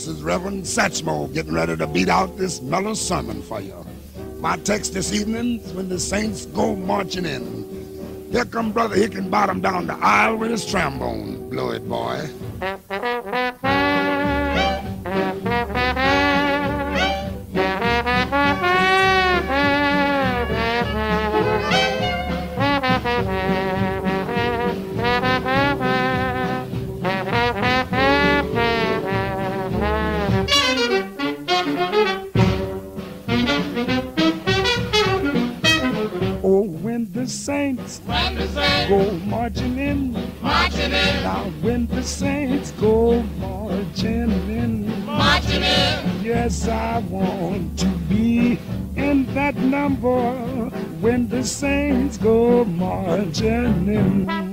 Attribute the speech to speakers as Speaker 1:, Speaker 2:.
Speaker 1: This is Reverend Satchmo getting ready to beat out this mellow sermon for you. My text this evening is when the saints go marching in. Here come Brother Higginbotham down the aisle with his trombone. Blow it, boy. Saints
Speaker 2: When the saints
Speaker 1: go marching in.
Speaker 2: marching in,
Speaker 1: Now when the saints go marching in.
Speaker 2: marching in,
Speaker 1: Yes, I want to be in that number when the saints go marching in.